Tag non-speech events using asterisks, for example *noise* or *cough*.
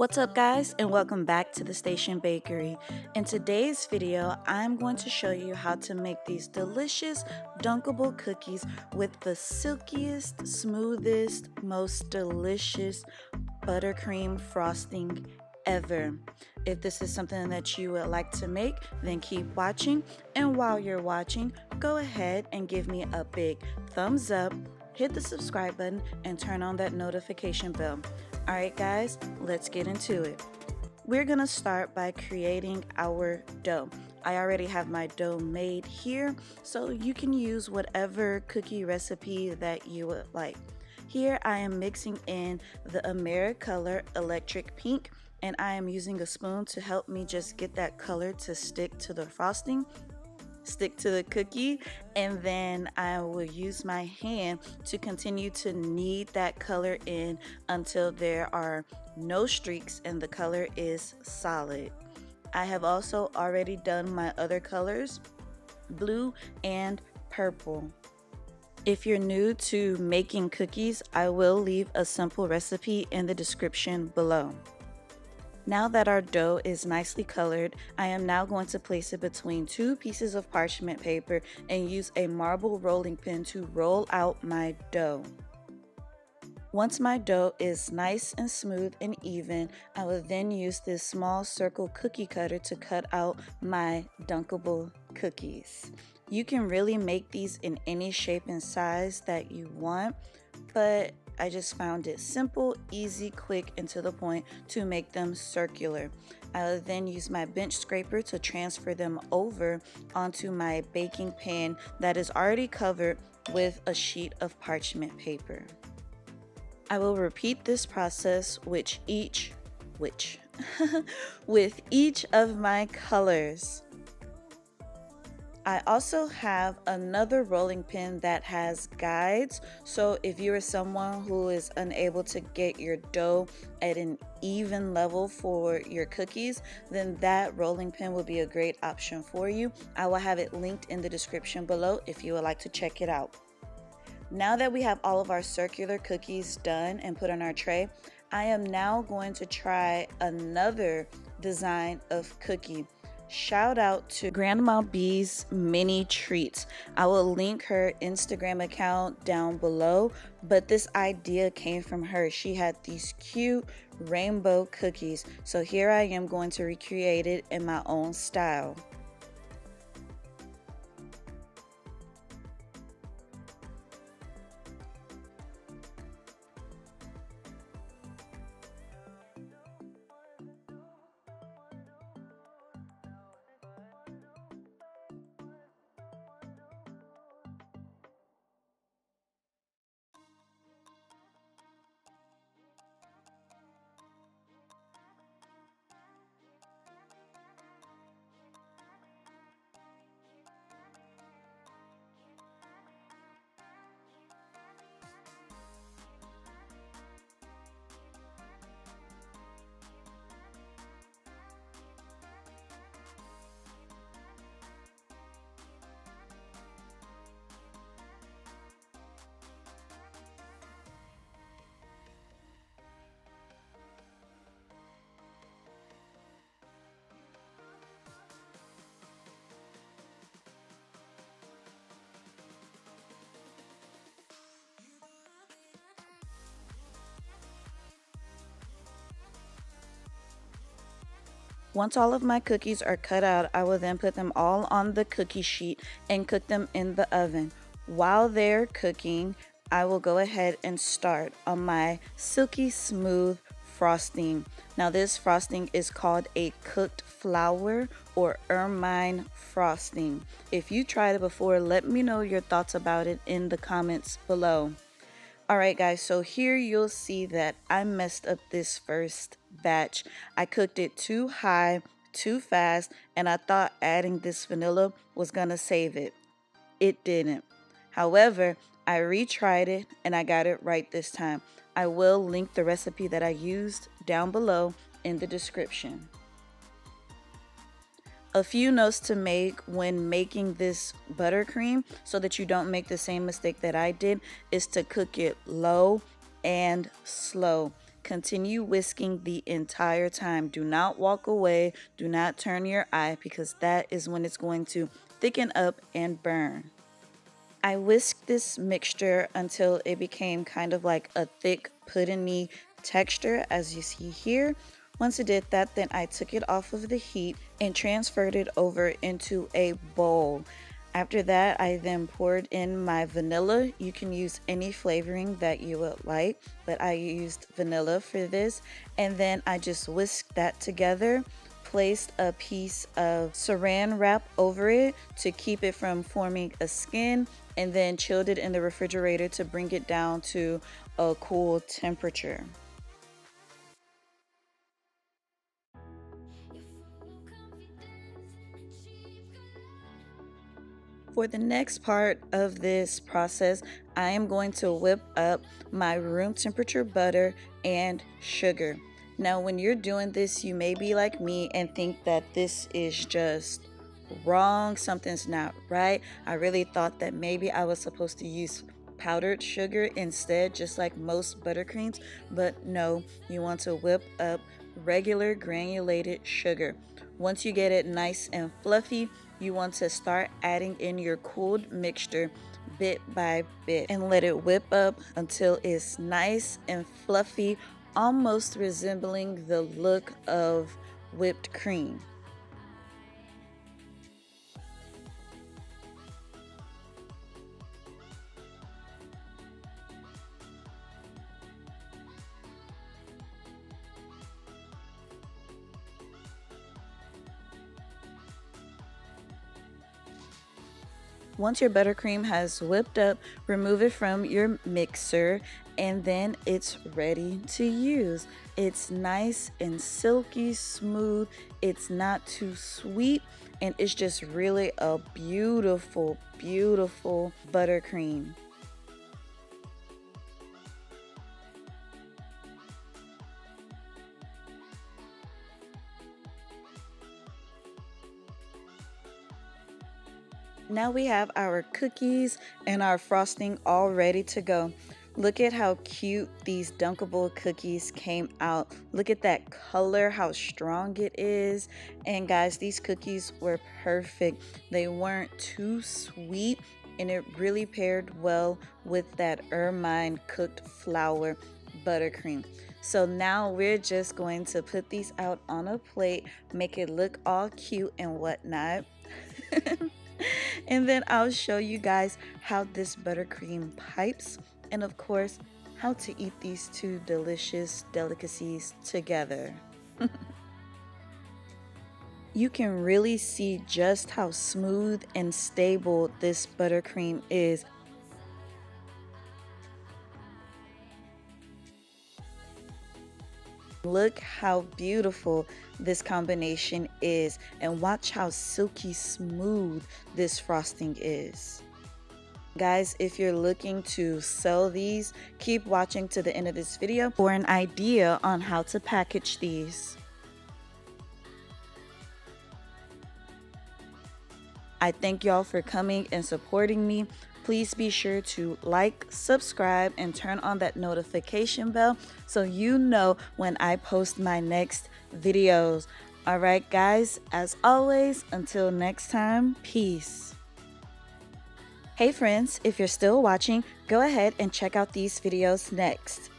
What's up guys and welcome back to the Station Bakery. In today's video, I'm going to show you how to make these delicious dunkable cookies with the silkiest, smoothest, most delicious buttercream frosting ever. If this is something that you would like to make, then keep watching. And while you're watching, go ahead and give me a big thumbs up, hit the subscribe button, and turn on that notification bell. Alright guys, let's get into it. We're gonna start by creating our dough. I already have my dough made here, so you can use whatever cookie recipe that you would like. Here I am mixing in the Americolor Electric Pink and I am using a spoon to help me just get that color to stick to the frosting stick to the cookie and then I will use my hand to continue to knead that color in until there are no streaks and the color is solid. I have also already done my other colors, blue and purple. If you're new to making cookies, I will leave a simple recipe in the description below. Now that our dough is nicely colored, I am now going to place it between two pieces of parchment paper and use a marble rolling pin to roll out my dough. Once my dough is nice and smooth and even, I will then use this small circle cookie cutter to cut out my dunkable cookies. You can really make these in any shape and size that you want, but I just found it simple, easy, quick, and to the point to make them circular. I'll then use my bench scraper to transfer them over onto my baking pan that is already covered with a sheet of parchment paper. I will repeat this process which each which *laughs* with each of my colors. I also have another rolling pin that has guides. So if you are someone who is unable to get your dough at an even level for your cookies, then that rolling pin will be a great option for you. I will have it linked in the description below if you would like to check it out. Now that we have all of our circular cookies done and put on our tray, I am now going to try another design of cookie. Shout out to Grandma B's Mini Treats. I will link her Instagram account down below, but this idea came from her. She had these cute rainbow cookies. So here I am going to recreate it in my own style. Once all of my cookies are cut out, I will then put them all on the cookie sheet and cook them in the oven. While they're cooking, I will go ahead and start on my silky smooth frosting. Now this frosting is called a cooked flour or ermine frosting. If you tried it before, let me know your thoughts about it in the comments below. Alright guys, so here you'll see that I messed up this first batch. I cooked it too high, too fast, and I thought adding this vanilla was going to save it. It didn't. However, I retried it and I got it right this time. I will link the recipe that I used down below in the description. A few notes to make when making this buttercream so that you don't make the same mistake that I did is to cook it low and slow. Continue whisking the entire time. Do not walk away. Do not turn your eye because that is when it's going to thicken up and burn. I whisked this mixture until it became kind of like a thick puddingy texture as you see here. Once it did that, then I took it off of the heat and transferred it over into a bowl. After that, I then poured in my vanilla. You can use any flavoring that you would like, but I used vanilla for this. And then I just whisked that together, placed a piece of saran wrap over it to keep it from forming a skin, and then chilled it in the refrigerator to bring it down to a cool temperature. For the next part of this process, I am going to whip up my room temperature butter and sugar. Now, when you're doing this, you may be like me and think that this is just wrong, something's not right. I really thought that maybe I was supposed to use powdered sugar instead, just like most buttercreams, but no, you want to whip up regular granulated sugar. Once you get it nice and fluffy, you want to start adding in your cooled mixture bit by bit and let it whip up until it's nice and fluffy, almost resembling the look of whipped cream. Once your buttercream has whipped up, remove it from your mixer and then it's ready to use. It's nice and silky smooth. It's not too sweet and it's just really a beautiful, beautiful buttercream. Now we have our cookies and our frosting all ready to go. Look at how cute these dunkable cookies came out. Look at that color, how strong it is. And guys, these cookies were perfect. They weren't too sweet and it really paired well with that ermine cooked flour buttercream. So now we're just going to put these out on a plate, make it look all cute and whatnot. *laughs* *laughs* and then I'll show you guys how this buttercream pipes and of course how to eat these two delicious delicacies together. *laughs* you can really see just how smooth and stable this buttercream is Look how beautiful this combination is and watch how silky smooth this frosting is. Guys, if you're looking to sell these, keep watching to the end of this video for an idea on how to package these. I thank y'all for coming and supporting me. Please be sure to like, subscribe, and turn on that notification bell so you know when I post my next videos. All right, guys, as always, until next time, peace. Hey friends, if you're still watching, go ahead and check out these videos next.